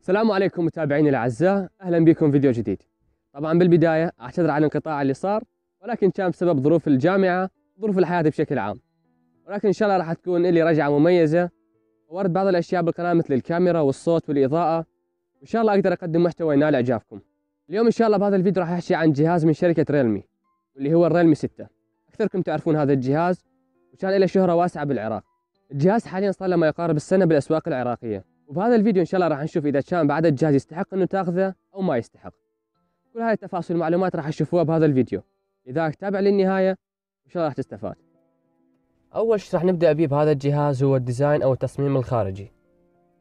السلام عليكم متابعيني الأعزاء. أهلا بكم فيديو جديد. طبعا بالبداية أعتذر عن الانقطاع اللي صار ولكن كان بسبب ظروف الجامعة ظروف الحياة بشكل عام. ولكن إن شاء الله راح تكون لي رجعة مميزة. وورد بعض الأشياء بالقناة مثل الكاميرا والصوت والإضاءة. وإن شاء الله أقدر أقدم محتوى ينال إعجابكم. اليوم إن شاء الله بهذا الفيديو راح أحكي عن جهاز من شركة ريلمي واللي هو الريلمي 6 أكثركم تعرفون هذا الجهاز وكان له شهرة واسعة بالعراق. الجهاز حاليا صار له ما يقارب السنة بالأسواق العراقية. وبهذا الفيديو إن شاء الله راح نشوف إذا كان بعد الجهاز يستحق إنه تأخذه أو ما يستحق. كل هاي التفاصيل والمعلومات راح تشوفوها بهذا الفيديو. لذلك تابع للنهايه وان شاء الله راح تستفاد. أول شيء راح نبدأ به بهذا الجهاز هو ال design أو التصميم الخارجي.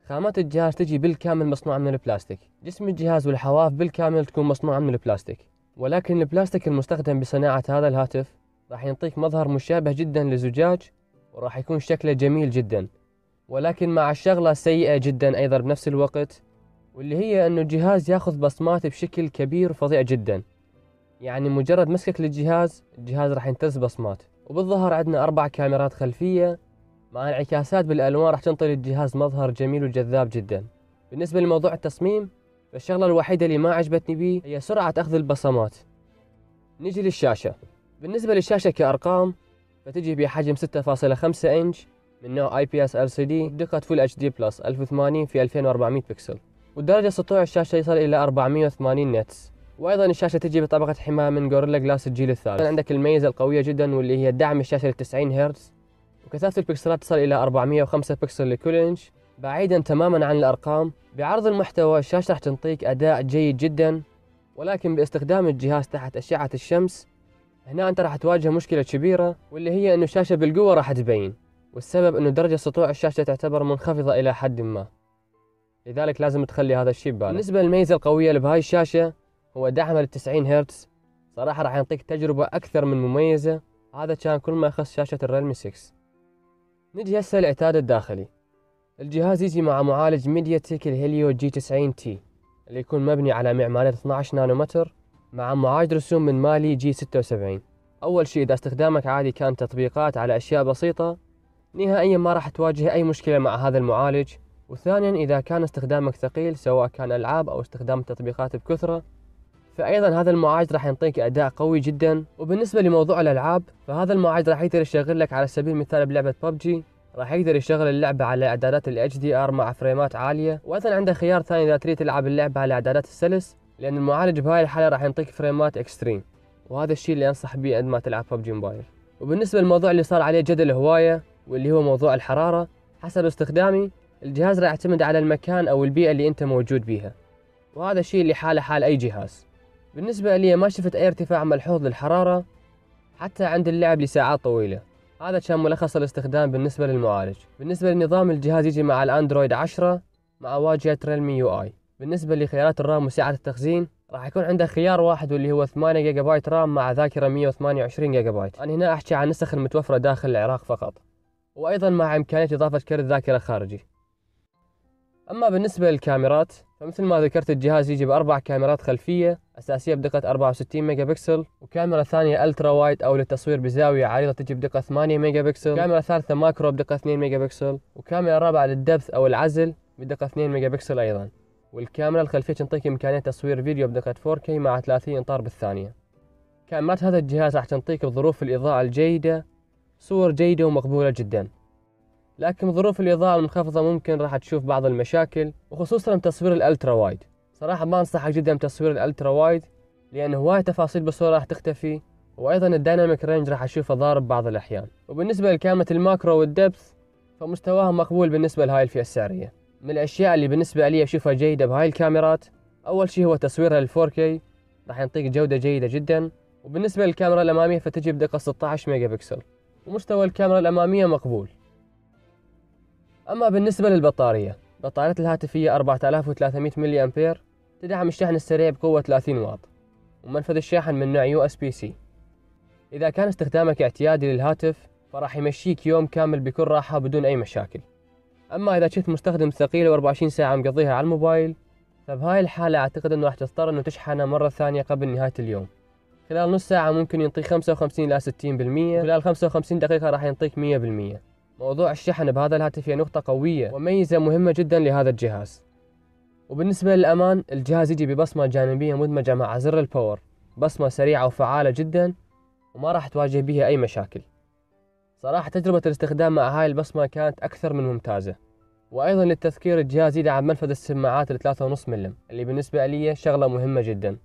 خامات الجهاز تجي بالكامل مصنوعة من البلاستيك. جسم الجهاز والحواف بالكامل تكون مصنوعة من البلاستيك. ولكن البلاستيك المستخدم بصناعة هذا الهاتف راح ينطيك مظهر مشابه جدا للزجاج وراح يكون شكله جميل جدا. ولكن مع شغلة سيئة جدا أيضا بنفس الوقت واللي هي أنه الجهاز ياخذ بصمات بشكل كبير وفظيع جدا. يعني مجرد مسكك للجهاز الجهاز راح ينتز بصمات. وبالظهر عندنا أربع كاميرات خلفية مع انعكاسات بالألوان راح تنطي للجهاز مظهر جميل وجذاب جدا. بالنسبة لموضوع التصميم فالشغلة الوحيدة اللي ما عجبتني به هي سرعة أخذ البصمات. نيجي للشاشة. بالنسبة للشاشة كأرقام فتجي بحجم 6.5 إنش من نوع اي بي اس ال سي دي بدقة فول اتش دي بلس 1080 في 2400 بكسل. ودرجة سطوع الشاشة يصل إلى 480 nits. وأيضا الشاشة تجي بطبقة حماية من جوريلا جلاس الجيل الثالث عندك الميزة القوية جدا واللي هي دعم الشاشة ل 90 هرتز. وكثافة البكسلات تصل إلى 405 بكسل لكل إنش. بعيدا تماما عن الأرقام بعرض المحتوى الشاشة راح تنطيك أداء جيد جدا. ولكن باستخدام الجهاز تحت أشعة الشمس هنا أنت راح تواجه مشكلة كبيرة واللي هي أنه الشاشة بالقوة راح تبين. والسبب أنه درجة سطوع الشاشة تعتبر منخفضة إلى حد ما. لذلك لازم تخلي هذا الشيء ببالك. بالنسبة للميزة القوية اللي بهاي الشاشة هو دعمها لل 90 هرتز. صراحة راح يعطيك تجربة أكثر من مميزة. هذا كان كل ما يخص شاشة الريلمي 6 نجي هسه للإعداد الداخلي. الجهاز يجي مع معالج ميديا تيك الهيليو جي 90 تي اللي يكون مبني على معمارية 12 نانومتر مع معالج رسوم من مالي جي 76 أول شيء إذا استخدامك عادي كان تطبيقات على أشياء بسيطة نهائيا ما راح تواجه أي مشكلة مع هذا المعالج. وثانيا إذا كان استخدامك ثقيل سواء كان ألعاب أو استخدام التطبيقات بكثرة فأيضا هذا المعالج راح يعطيك أداء قوي جدا. وبالنسبة لموضوع الألعاب فهذا المعالج راح يقدر يشغل لك على سبيل المثال بلعبة ببجي راح يقدر يشغل اللعبة على إعدادات ال HDR مع فريمات عالية. وأيضا عنده خيار ثاني إذا تريد تلعب اللعبة على إعدادات السلس لأن المعالج بهاي الحالة راح يعطيك فريمات extreme وهذا الشيء اللي أنصح به عندما تلعب ببجي موبايل وبالنسبة للموضوع اللي صار عليه جدل هواية واللي هو موضوع الحرارة حسب استخدامي الجهاز راح يعتمد على المكان أو البيئة اللي أنت موجود بيها. وهذا الشيء اللي حاله حال أي جهاز. بالنسبة لي ما شفت أي ارتفاع ملحوظ للحرارة حتى عند اللعب لساعات طويلة. هذا كان ملخص الاستخدام بالنسبة للمعالج. بالنسبة لنظام الجهاز يجي مع الأندرويد 10 مع واجهة ريلمي يو آي بالنسبة لخيارات ال RAM وسعة التخزين راح يكون عندك خيار واحد واللي هو 8 جيجا بايت RAM مع ذاكرة 128 جيجا بايت. أنا هنا أحكي عن النسخ المتوفرة داخل العراق فقط. وأيضا مع إمكانية إضافة كرت ذاكرة خارجي. أما بالنسبة للكاميرات فمثل ما ذكرت الجهاز يجي بأربع كاميرات خلفية أساسية بدقة 64 ميجا بكسل وكاميرا ثانية ultra wide أو للتصوير بزاوية عريضة تجي بدقة 8 ميجا بكسل كاميرا ثالثة macro بدقة 2 ميجا بكسل وكاميرا رابعة لل depth أو العزل بدقة 2 ميجا بكسل أيضا. والكاميرا الخلفية تنطيك إمكانية تصوير فيديو بدقة 4K مع 30 إطار بالثانية. كاميرات هذا الجهاز راح تنطيك بظروف الإضاءة الجيدة صور جيدة ومقبولة جدا. لكن ظروف الإضاءة المنخفضة ممكن راح تشوف بعض المشاكل وخصوصا بتصوير ال ultra wide. صراحة ما أنصحك جدا بتصوير ال ultra wide لأن هواي تفاصيل بالصورة راح تختفي وأيضا ال dynamic range راح أشوفه ضارب بعض الأحيان. وبالنسبة لكاميرا ال macro وال depth فمستواها مقبول بالنسبة لهاي الفئة السعرية. من الأشياء اللي بالنسبة لي أشوفها جيدة بهاي الكاميرات أول شيء هو تصويرها لل 4K راح يعطيك جودة جيدة جدا. وبالنسبة للكاميرا الأمامية فتجي بدقة 16 ميجا بكسل ومستوى الكاميرا الأمامية مقبول. أما بالنسبة للبطارية بطارية الهاتف هي 4300 ملي أمبير تدعم الشحن السريع بقوة 30 واط ومنفذ الشاحن من نوع USB C. إذا كان استخدامك اعتيادي للهاتف فراح يمشيك يوم كامل بكل راحة بدون أي مشاكل. أما إذا كنت مستخدم ثقيل و24 ساعة مقضيها على الموبايل فبهاي الحالة أعتقد أنه راح تضطر أنه تشحنه مرة ثانية قبل نهاية اليوم. خلال نص ساعة ممكن ينطيك 55 إلى 60% خلال 55 دقيقة راح ينطيك 100% موضوع الشحن بهذا الهاتف هي نقطة قوية وميزة مهمة جدا لهذا الجهاز. وبالنسبة للأمان الجهاز يجي ببصمة جانبية مدمجة مع زر الباور بصمة سريعة وفعالة جدا وما راح تواجه بها أي مشاكل. صراحة تجربة الاستخدام مع هاي البصمة كانت أكثر من ممتازة. وأيضا للتذكير الجهاز يدعم منفذ السماعات الثلاثة ونص ملم اللي بالنسبة لي شغلة مهمة جدا.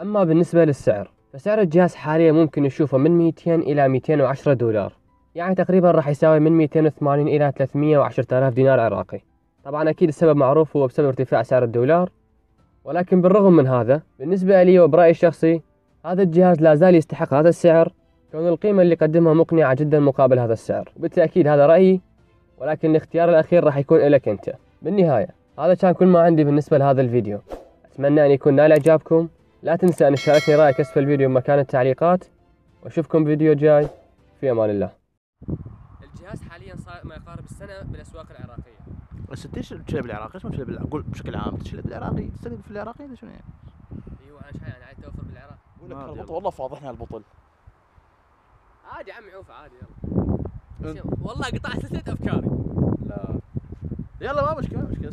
أما بالنسبة للسعر فسعر الجهاز حاليا ممكن نشوفه من 200 إلى 210 دولار. يعني تقريبا راح يساوي من 280 إلى 310 آلاف دينار عراقي. طبعا أكيد السبب معروف هو بسبب ارتفاع سعر الدولار. ولكن بالرغم من هذا بالنسبة لي وبرأيي الشخصي هذا الجهاز لا زال يستحق هذا السعر كون القيمة اللي قدمها مقنعة جدا مقابل هذا السعر. وبالتأكيد هذا رأيي ولكن الاختيار الأخير راح يكون لك أنت. بالنهاية هذا كان كل ما عندي بالنسبة لهذا الفيديو. أتمنى أن يكون نال إعجابكم لا تنسى أن تشاركني رأيك أسفل الفيديو بمكان التعليقات وأشوفكم فيديو جاي. في أمان الله. الجهاز حاليا صار ما يقارب السنة بالأسواق العراقية. بس انت إيش تشيله بالعراقي؟ ليش ما تشيله بال- أقول بشكل عام تشيله بالعراقي؟ تستخدم في العراقي؟ هذا شنو يعني؟ أيوه أنا شاي أنا عايز توفر بالعراق. أقول لك والله. فاضحنا البطل. عادي عمي عوف عادي يلا. والله قطعت سلسلة أفكاري. لا. يلا ما مشكلة ما مشكلة.